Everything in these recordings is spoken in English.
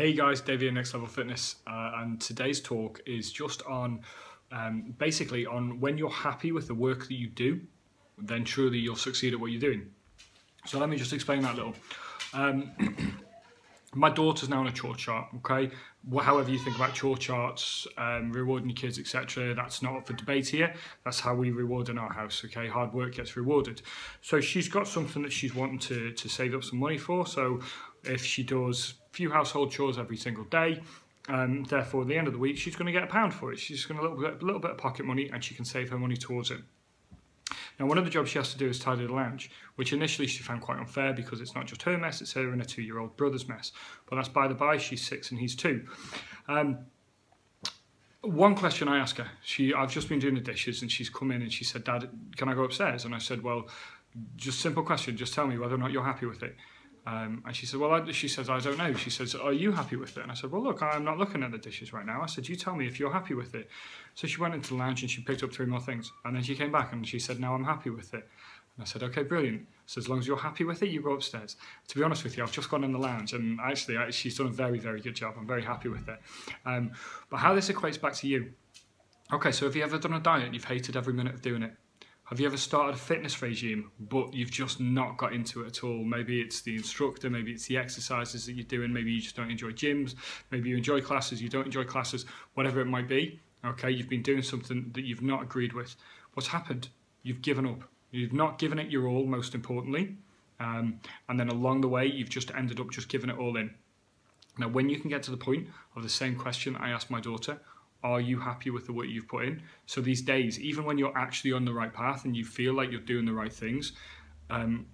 Hey guys, Dave here, Next Level Fitness, uh, and today's talk is just on um, basically on when you're happy with the work that you do, then truly you'll succeed at what you're doing. So let me just explain that a little. Um, my daughter's now on a chore chart, okay? Well, however you think about chore charts, um, rewarding your kids, etc., that's not up for debate here. That's how we reward in our house, okay? Hard work gets rewarded. So she's got something that she's wanting to, to save up some money for. So if she does few household chores every single day, um, therefore at the end of the week, she's going to get a pound for it. She's going to bit, a little bit of pocket money and she can save her money towards it. Now, one of the jobs she has to do is tidy the lounge, which initially she found quite unfair because it's not just her mess, it's her and her two-year-old brother's mess. But that's by the by, she's six and he's two. Um, one question I ask her, she, I've just been doing the dishes and she's come in and she said, Dad, can I go upstairs? And I said, well, just simple question, just tell me whether or not you're happy with it. Um, and she said, well, I, she says, I don't know. She says, are you happy with it? And I said, well, look, I'm not looking at the dishes right now. I said, you tell me if you're happy with it. So she went into the lounge and she picked up three more things. And then she came back and she said, now I'm happy with it. And I said, okay, brilliant. So as long as you're happy with it, you go upstairs. To be honest with you, I've just gone in the lounge and actually I, she's done a very, very good job. I'm very happy with it. Um, but how this equates back to you. Okay, so have you ever done a diet and you've hated every minute of doing it? Have you ever started a fitness regime, but you've just not got into it at all? Maybe it's the instructor, maybe it's the exercises that you're doing, maybe you just don't enjoy gyms, maybe you enjoy classes, you don't enjoy classes, whatever it might be. Okay, you've been doing something that you've not agreed with. What's happened? You've given up. You've not given it your all, most importantly. Um, and then along the way, you've just ended up just giving it all in. Now, when you can get to the point of the same question I asked my daughter, are you happy with the work you've put in? So these days, even when you're actually on the right path and you feel like you're doing the right things, um,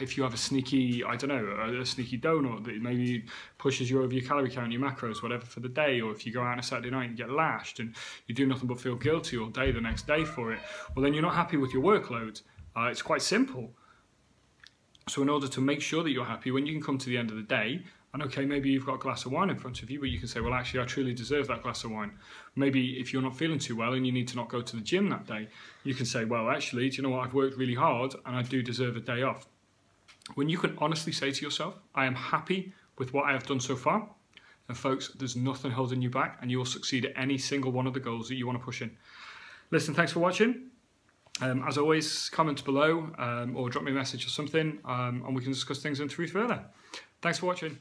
if you have a sneaky, I don't know, a, sneaky donut that maybe pushes you over your calorie count, your macros, whatever for the day, or if you go out on a Saturday night and get lashed and you do nothing but feel guilty all day the next day for it, well then you're not happy with your workload. Uh, it's quite simple. So in order to make sure that you're happy, when you can come to the end of the day and okay, maybe you've got a glass of wine in front of you, but you can say, well, actually, I truly deserve that glass of wine. Maybe if you're not feeling too well and you need to not go to the gym that day, you can say, well, actually, do you know what? I've worked really hard and I do deserve a day off. When you can honestly say to yourself, I am happy with what I have done so far, and folks, there's nothing holding you back and you will succeed at any single one of the goals that you want to push in. Listen, thanks for watching. Um, as always, comment below um, or drop me a message or something um, and we can discuss things in three further. Thanks for watching.